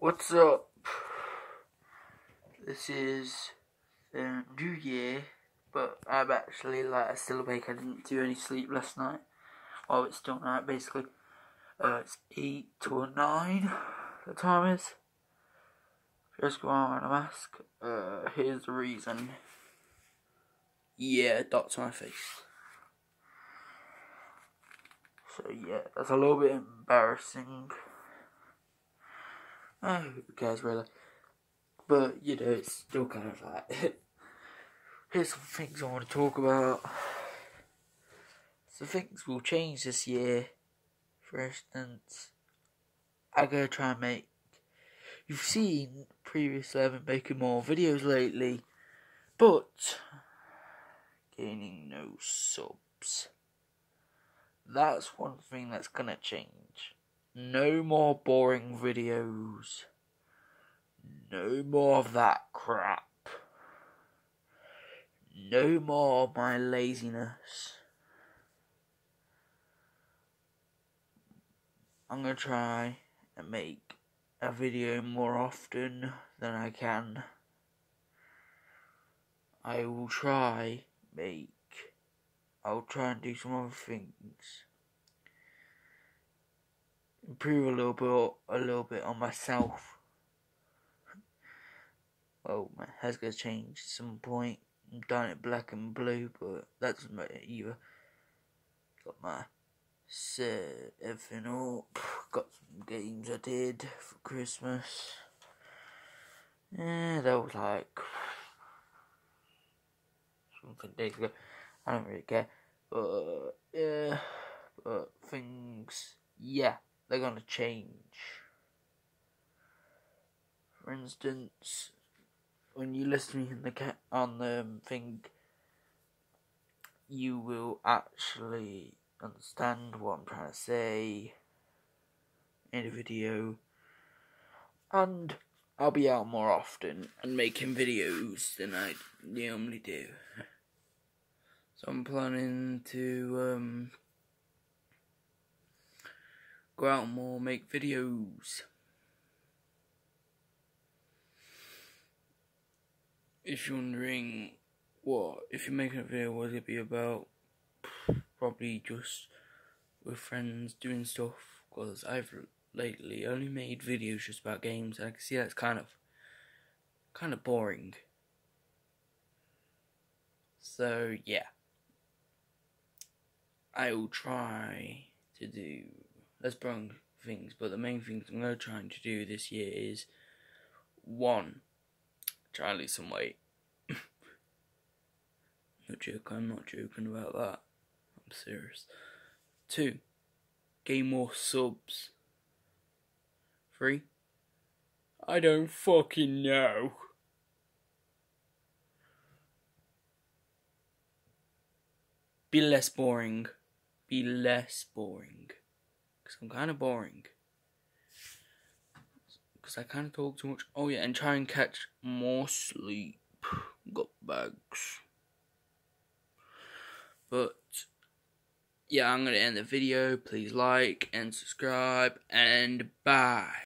What's up? This is the new year, but I'm actually like still awake. I didn't do any sleep last night. Well, it's still night basically. Uh, it's eight to nine. The time is. Just go on a mask. Uh, here's the reason. Yeah, dots on my face. So yeah, that's a little bit embarrassing. Oh, who cares really? But, you know, it's still kind of like. here's some things I want to talk about. So, things will change this year. For instance, I'm to try and make. You've seen previously I've been making more videos lately, but gaining no subs. That's one thing that's gonna change. No more boring videos. No more of that crap. No more of my laziness. I'm gonna try and make a video more often than I can. I will try make I'll try and do some other things improve a little bit, a little bit on myself. Oh, well, my hair's gonna change at some point. I'm dyeing it black and blue, but that doesn't matter either. Got my set everything up. Got some games I did for Christmas. Yeah, that was like something days ago. I don't really care, but yeah, but things, yeah they're going to change. For instance, when you listen in the ca- on the thing, you will actually understand what I'm trying to say in a video, and I'll be out more often and making videos than I normally do. So I'm planning to um, go out more, make videos. If you're wondering what, if you're making a video, what it be about? Probably just with friends doing stuff, because I've lately only made videos just about games, and I can see that's kind of, kind of boring. So, yeah. I will try to do let's bring things, but the main things I'm going to try to do this year is one, try and lose some weight. no joke, I'm not joking about that. I'm serious. Two, gain more subs. Three, I don't fucking know. Be less boring. Be less boring because I'm kind of boring. Because I kind of talk too much. Oh yeah, and try and catch more sleep. Got bags. But yeah, I'm gonna end the video. Please like and subscribe and bye.